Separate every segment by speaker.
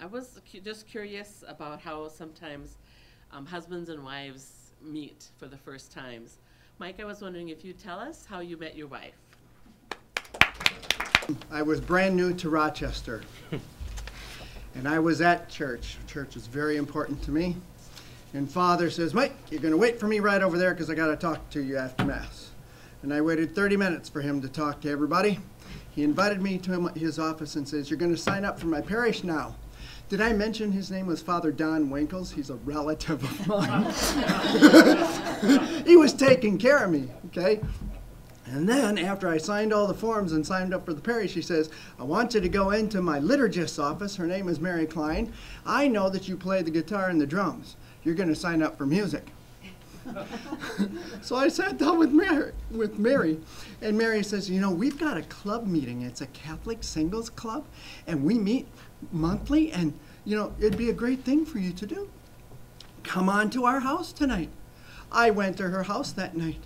Speaker 1: I was cu- just curious about how sometimes um, husbands and wives meet for the first times. Mike, I was wondering if you'd tell us how you met your wife.
Speaker 2: I was brand new to Rochester. and I was at church. Church is very important to me. And Father says, Mike, you're going to wait for me right over there because I got to talk to you after Mass. And I waited 30 minutes for him to talk to everybody. He invited me to his office and says, You're going to sign up for my parish now. Did I mention his name was Father Don Winkels? He's a relative of mine. he was taking care of me, okay? And then, after I signed all the forms and signed up for the parish, she says, I want you to go into my liturgist's office. Her name is Mary Klein. I know that you play the guitar and the drums. You're going to sign up for music. So I sat down with Mary, with Mary, and Mary says, You know, we've got a club meeting. It's a Catholic singles club, and we meet monthly, and, you know, it'd be a great thing for you to do. Come on to our house tonight. I went to her house that night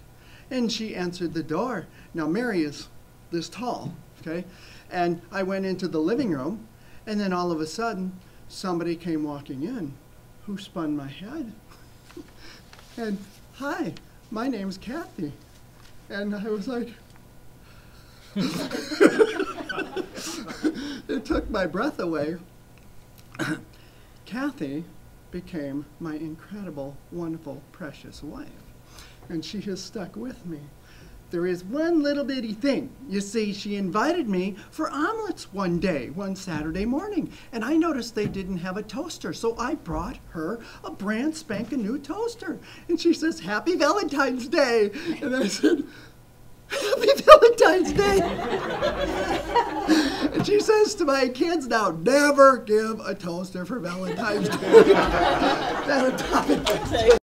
Speaker 2: and she answered the door. Now, Mary is this tall, okay? And I went into the living room, and then all of a sudden, somebody came walking in who spun my head. and, hi, my name's Kathy. And I was like, it took my breath away. Kathy became my incredible, wonderful, precious wife. And she has stuck with me. There is one little bitty thing. You see, she invited me for omelets one day, one Saturday morning, and I noticed they didn't have a toaster, so I brought her a brand spanking new toaster. And she says, Happy Valentine's Day. And I said, Happy Valentine's Day. and she says to my kids now, never give a toaster for Valentine's Day. That a topic.